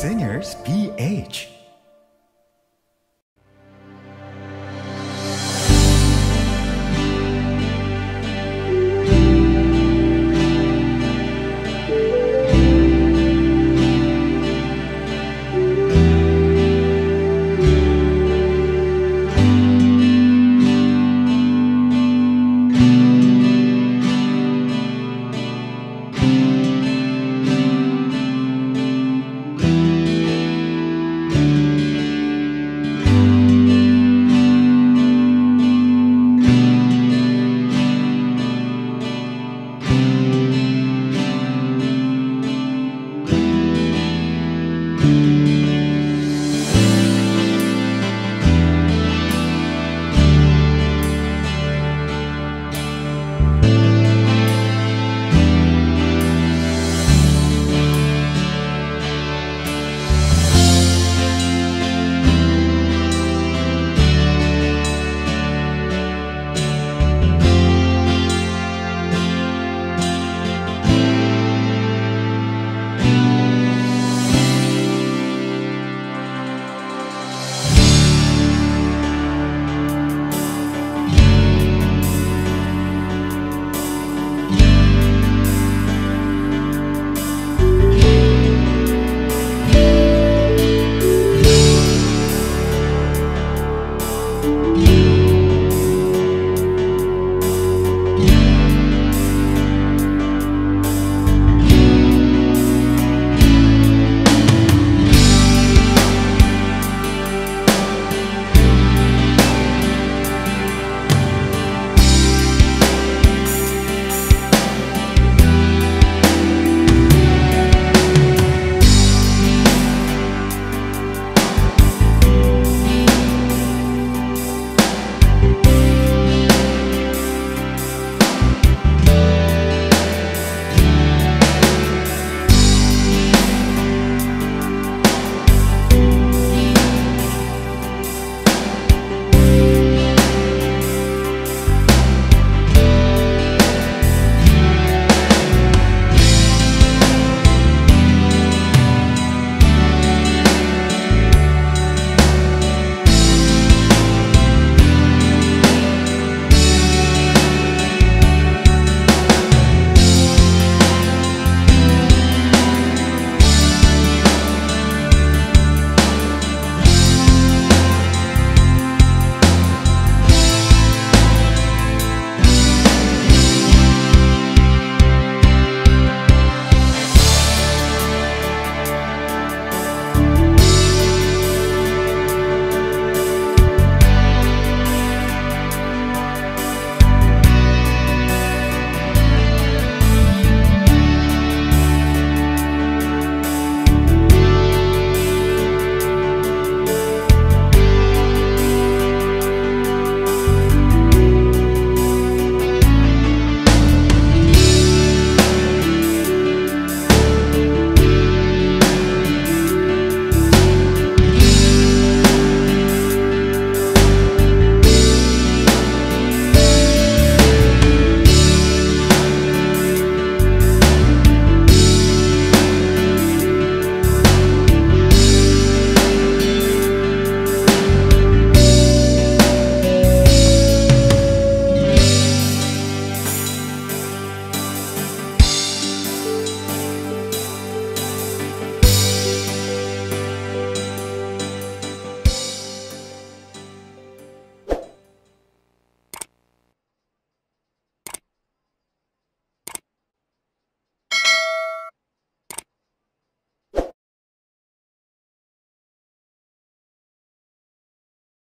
Singers PH.